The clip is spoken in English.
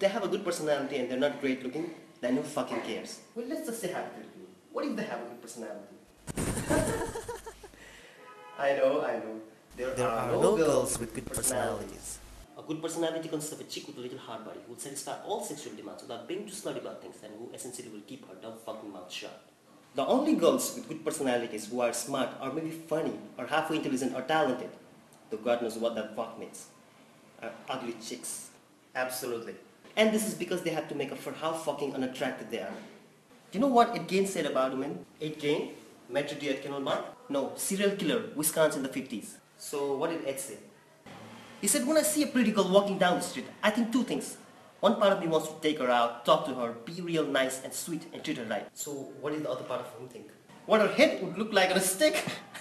personality and they're not great looking, then who fucking cares? Well, let's just say hypothetically. What if they have a good personality? I know, I know. There, There are no girls with good personalities. A good personality consists of a chick with a little hard body who will satisfy all sexual demands without being too slutty about things and who essentially will keep her dumb fucking mouth shut. The only girls with good personalities who are smart or maybe funny or halfway intelligent or talented, though God knows what that fuck means, are ugly chicks. Absolutely. And this is because they have to make up for how fucking unattractive they are. Do you know what Ed Gein said about women? Ed Gein? Maitre d' at Canal Bar? No, serial killer, Wisconsin in the 50s. So what did Ed say? He said, when I see a pretty girl walking down the street, I think two things. One part of me wants to take her out, talk to her, be real nice and sweet and treat her right. So what did the other part of him think? What her head would look like on a stick?